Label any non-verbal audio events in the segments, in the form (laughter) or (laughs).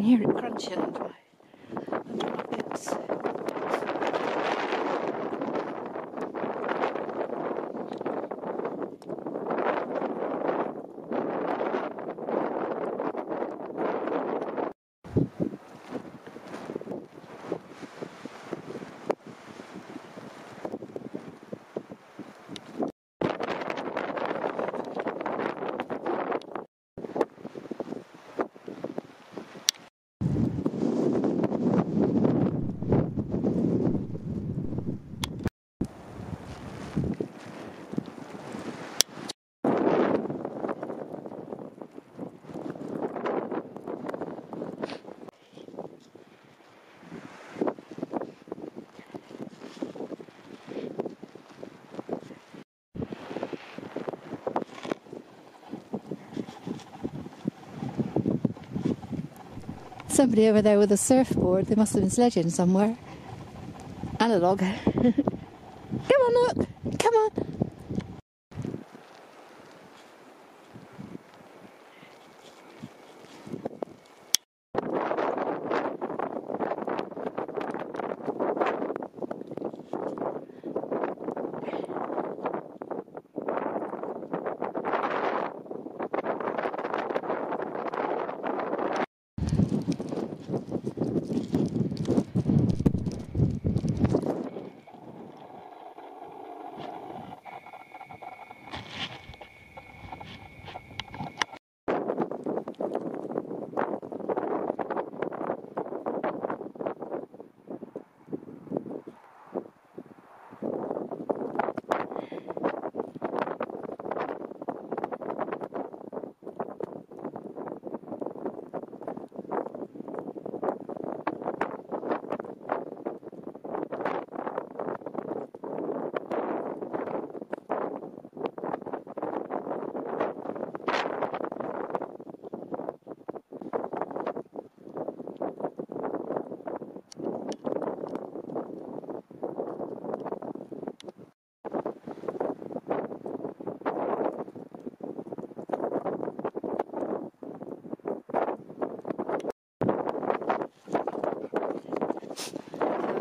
can hear it crunching under my, Somebody over there with a surfboard. They must have been sledging somewhere. And (laughs) a log. Come on, look. Come on.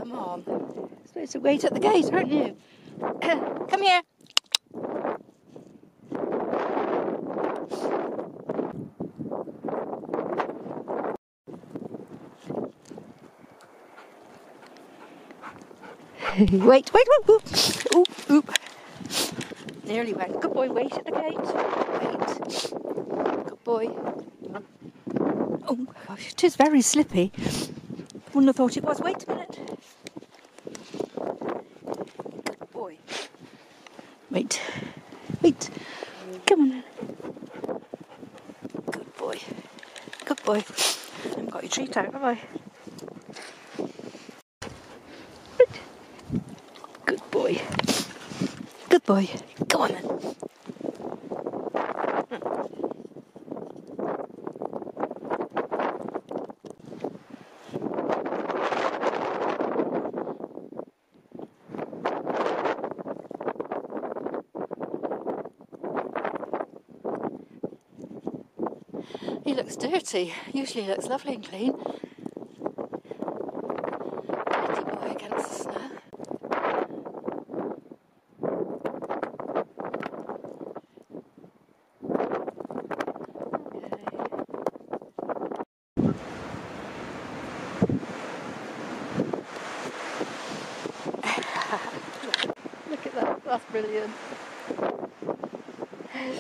Come on. Supposed to wait at the gate, aren't you? (coughs) Come here. (laughs) wait, wait, wait, wait. Ooh, ooh. Nearly went. Good boy, wait at the gate. Wait. Good boy. Oh gosh, it is very slippy. Wouldn't have thought it was. Wait a minute. Good boy. Wait. Wait. Come on then. Good boy. Good boy. I haven't got your treat out, have I? Good boy. Good boy. Go on then. He looks dirty. Usually looks lovely and clean. Pretty boy against the snow. (laughs) Look at that, that's brilliant.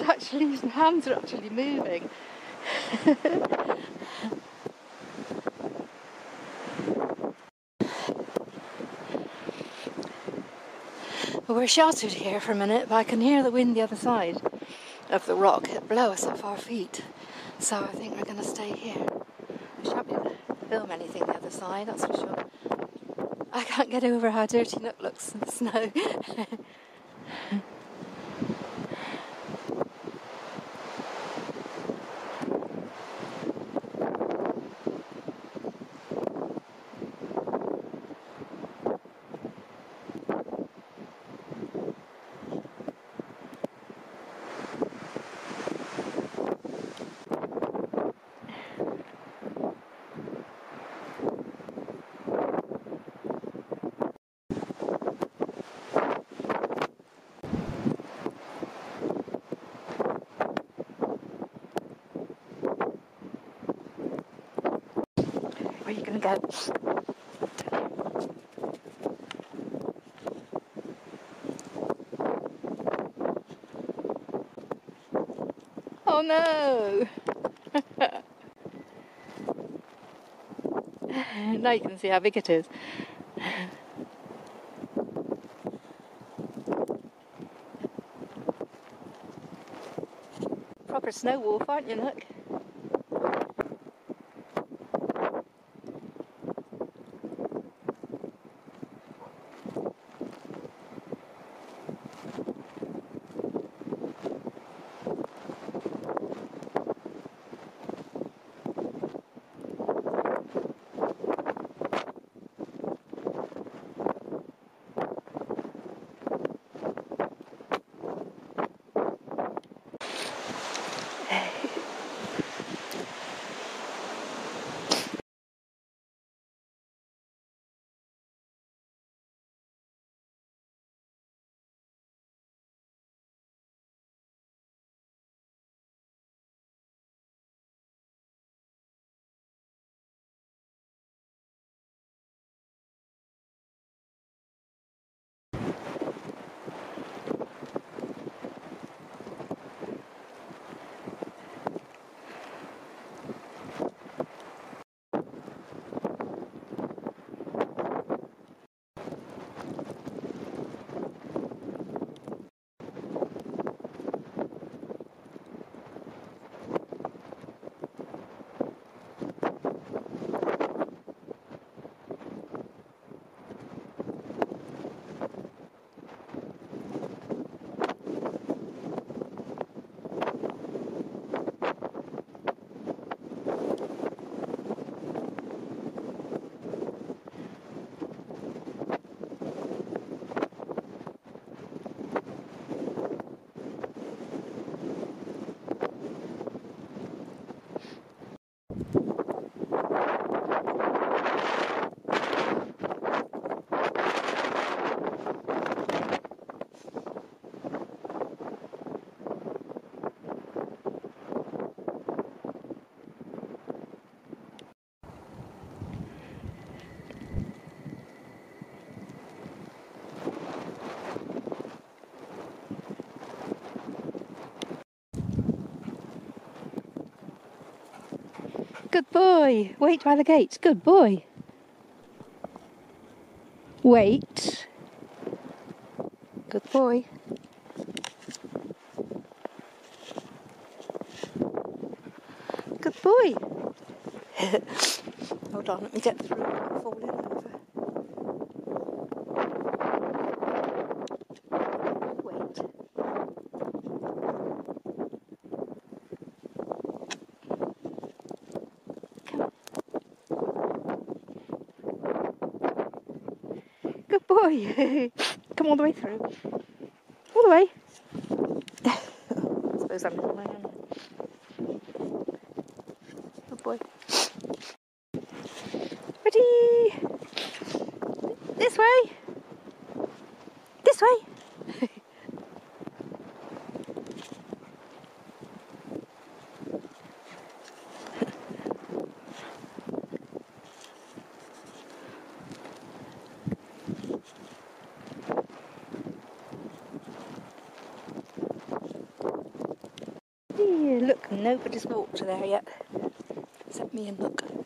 Actually, his hands are actually moving. We're sheltered here for a minute, but I can hear the wind the other side of the rock below us off our feet. So I think we're going to stay here. I shan't be able to film anything the other side, that's for sure. I can't get over how dirty Nook looks in the snow. (laughs) gonna. Oh no! (laughs) now you can see how big it is. Proper snow wolf, aren't you, Nook? Good boy. Wait by the gates. Good boy. Wait. Good boy. Good boy. (laughs) Hold on, let me get through. I'm falling over. Wait. Come on. Good boy. (laughs) Come all the way through. All the way. I (laughs) suppose I'm in my hand. Good boy. Ready? This way. This way. (laughs) Yeah, look, nobody's walked there yet. Except me and look.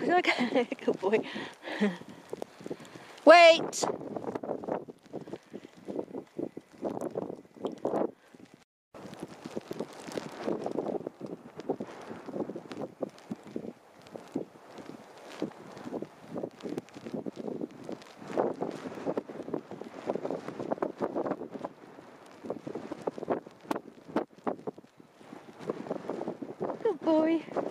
(laughs) okay, oh, good boy. Wait! Good boy.